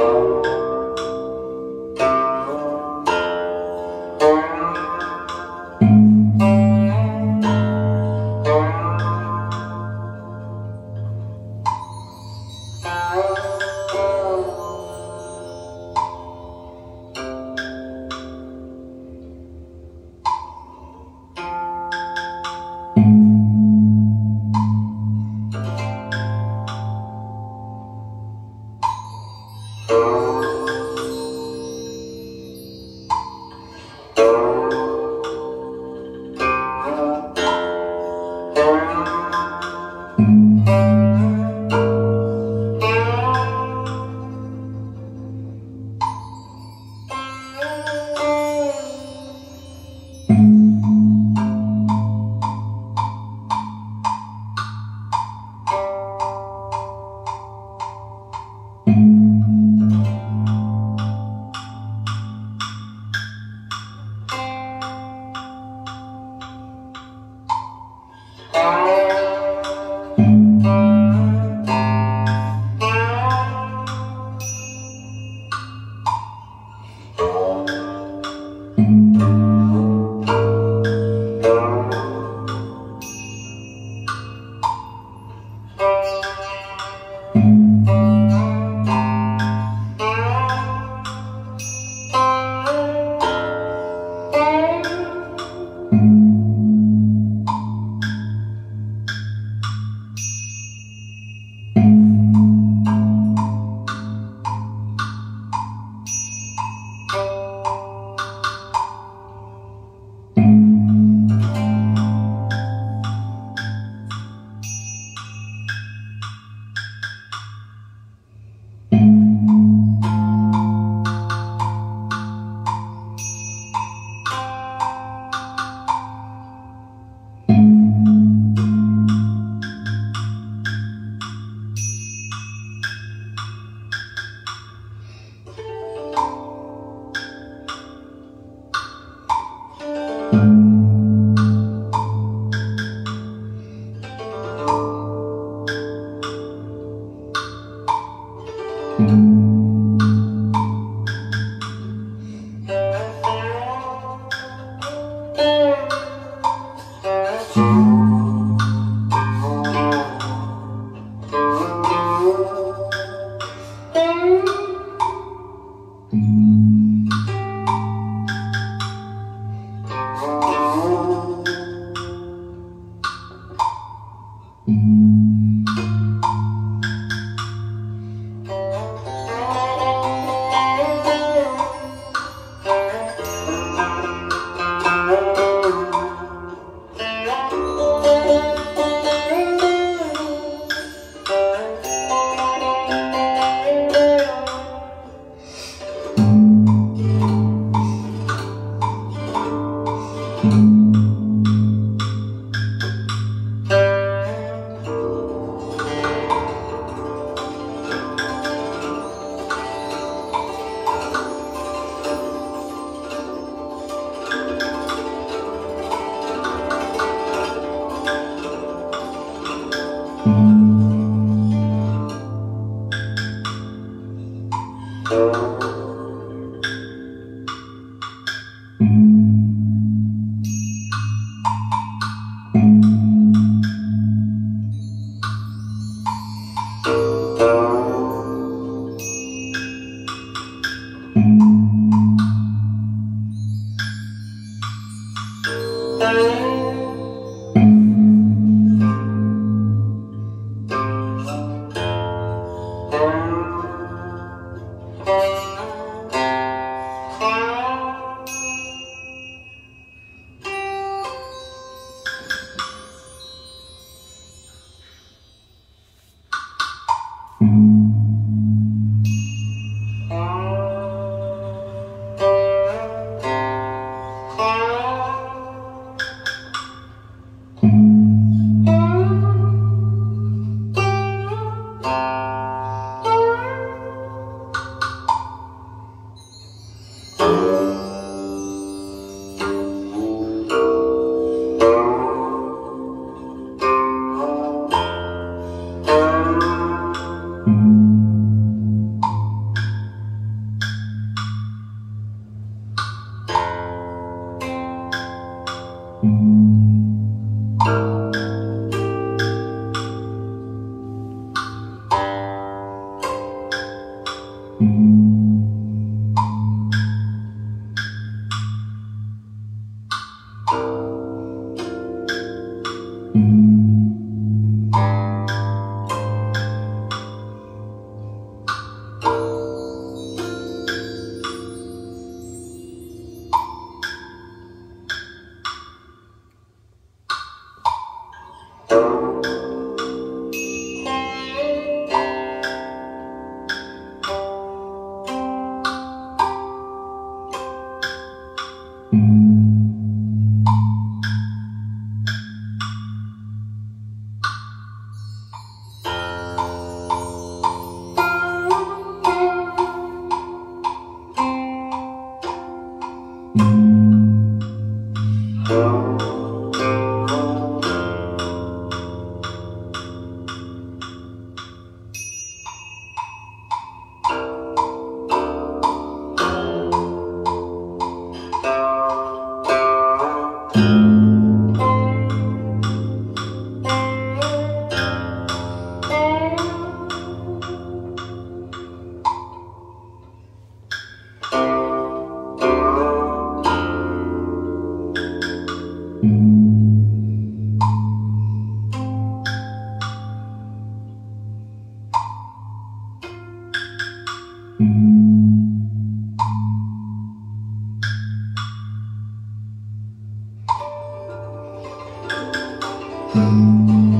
Música Bye. 等 Thank mm -hmm. you.